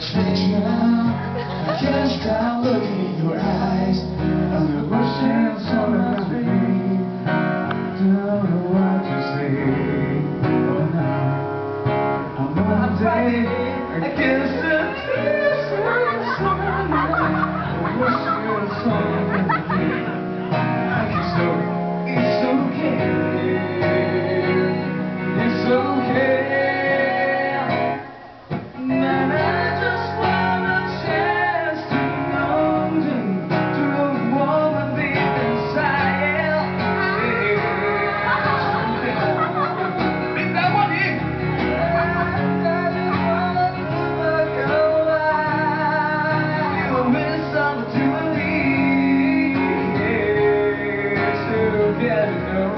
attention. I can't stop looking in your eyes. I'm the something to me. Don't know what to say. Oh no. On. Know